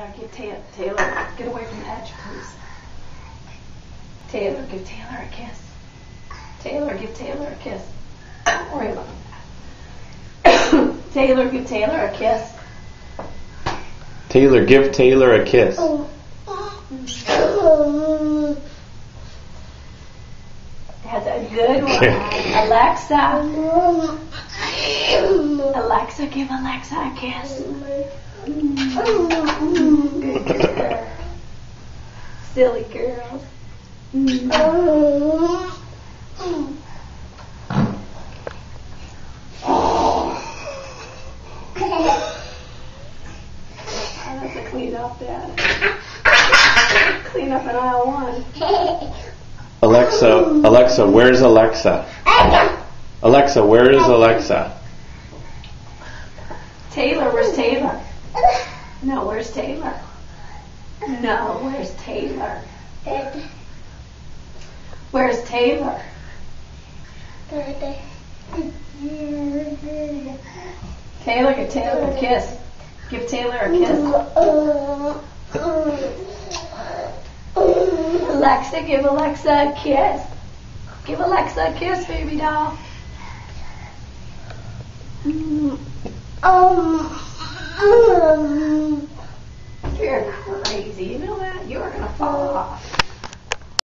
Taylor, give Taylor, Taylor, get away from the edge, please. Taylor, give Taylor a kiss. Taylor, give Taylor a kiss. Don't worry about that. Taylor, give Taylor a kiss. Taylor, give Taylor a kiss. Oh. That's a good one. Alexa. Alexa, give Alexa a kiss. Oh, Good girl. Silly girl. Mm. I have to clean up that. Clean up in aisle one. Alexa, Alexa, where's Alexa? Alexa, where is Alexa? Taylor, where's Taylor? No, where's Taylor? No, where's Taylor? Where's Taylor? Taylor, give Taylor a kiss. Give Taylor a kiss. Alexa, give Alexa a kiss. Give Alexa a kiss, baby doll. You're crazy. You know that? You're going to fall off.